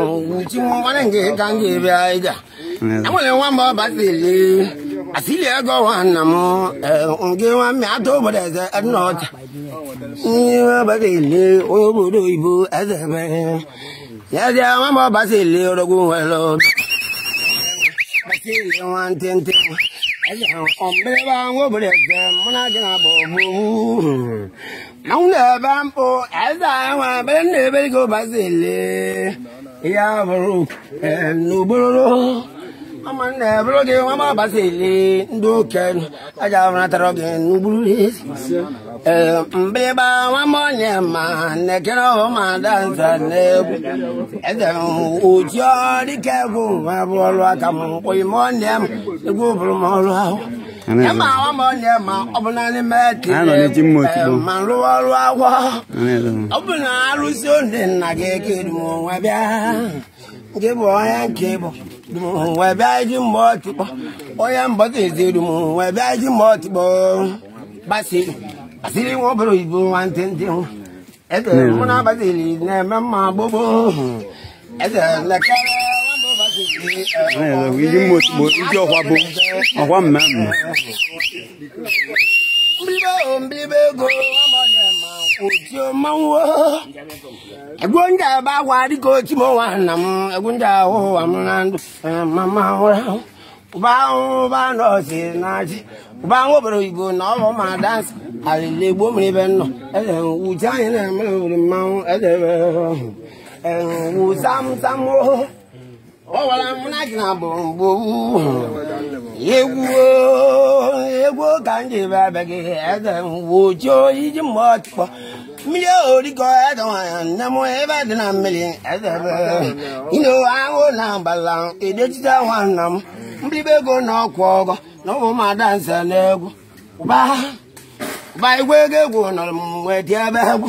wuti mwanenge gange bya ida amole wamba basili asili ego wanamo unge wami atoboreze enota ń wò bẹ̀rẹ̀ fẹ́ múnájìnà bọ̀ bọ̀wú. àwọn ọ̀bẹ̀ bá ń po ẹ̀sà àwọn abẹ́rẹ́ ní ebèrè kò bá sì ya bụrụ ma okenye aja aratara gị n'ugburu ee mgbịgba nwama onye ma na-ekere egwu ma ọrụ aka egwu bụrụ m ọrụ ahụ ma ma onye ma ọ mee eh, ma rụwa ọrụ agwọ ọ bụ na arụzi onye nna gị ka dum onwe bịa Nke bụ onye nke bụ dum onwe bịa ji mgbe ọtụkpọ onye mbọta ezi dum bịa ji mgbe ọtụkpọ gbasiri asịrị nwa obere oyibo ntị ndị mụ na na-eme mma gbogbo lekere iji mmotigbo iji ọkwa bụ ọkwa mmemme egunja ba wari ko ti mo wa na mu egunja o wa mu na ndu mama ora ba o ba no si na ji ba o bro ibo na o ma dance alele gbo mi be no e le u ja yin na mi ma e le e u sam sam o ọwara mụnagị na gbogbo egwu egwu ka m jebe abịaghị eze wujuo iji mgbe ọtịkpọ mmiri oriko eze nwanyị nne m ebe dị na mmiri eze ino ahụ na agbala edechite nwanna m mbilibe ego na ọkwa ọgọ na ụmụ mmadụ nse na egwu ụba ụba igwe ego egwu nọrọ m wee dị ebe egwu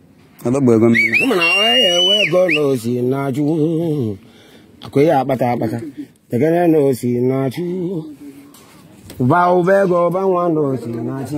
mana ewe golo si na-achụ akụ ya akpata akpata tekere na osi na-achụ ụba ụba ego ụba nwa na osi na-achị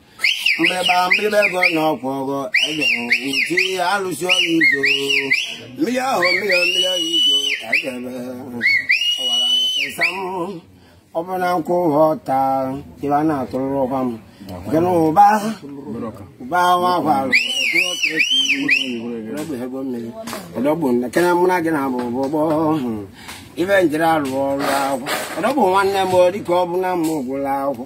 mbeba mbibego n'ọkwọgo ege uti alụsi oyi ijo mmiri ahụ mmiri mmiri oyi ijo egebe ọwara ịsam ọbụna nkwụ ghọta ịba na-atụrụrụ ụkwa m gịnị ụba ụba nwakwalụ e ọdọgbu nekene mụ na gị na bụ ụgbọgbọ hmm. ibe njiri alụ ọrụ akwụkwọ ọdọgbu nwanne m dịka ọ bụ na m gwụla akwụkwọ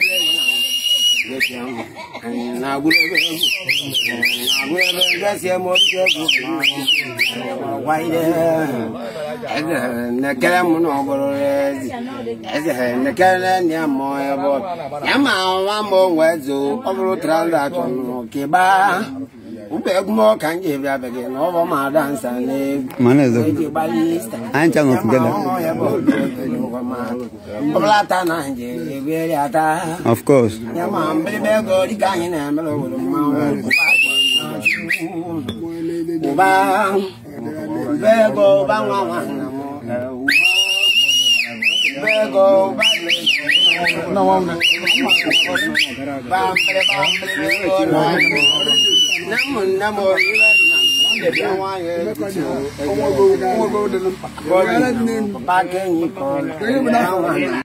na-agwụrebe gasị ọtụtụ egwu ya ma ọnwa ma onwe zo ọ bụrụ tara atọ kịba ube kuma kan je bia bege no bo of course ya ma mbele namu namu Bagi ni kon.